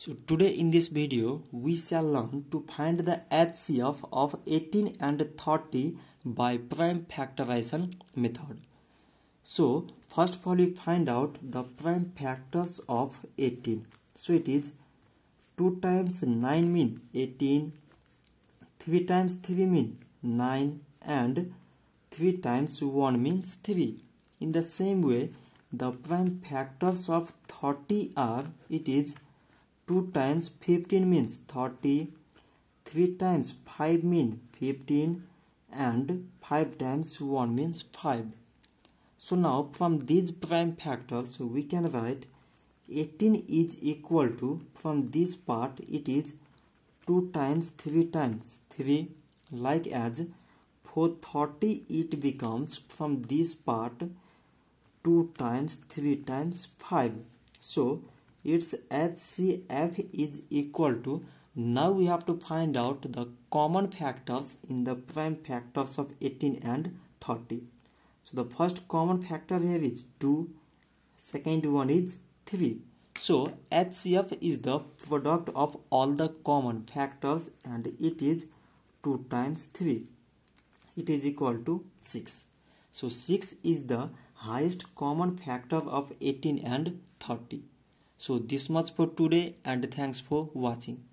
So today in this video we shall learn to find the HCF of 18 and 30 by prime factorization method. So first of all we find out the prime factors of 18. So it is 2 times 9 mean 18, 3 times 3 mean 9 and 3 times 1 means 3. In the same way the prime factors of 30 are it is 2 times 15 means 30 3 times 5 means 15 and 5 times 1 means 5 so now from these prime factors we can write 18 is equal to from this part it is 2 times 3 times 3 like as for 30 it becomes from this part 2 times 3 times 5 so its HCF is equal to now we have to find out the common factors in the prime factors of 18 and 30 so the first common factor here is 2 second one is 3 so HCF is the product of all the common factors and it is 2 times 3 it is equal to 6 so 6 is the highest common factor of 18 and 30 so this much for today and thanks for watching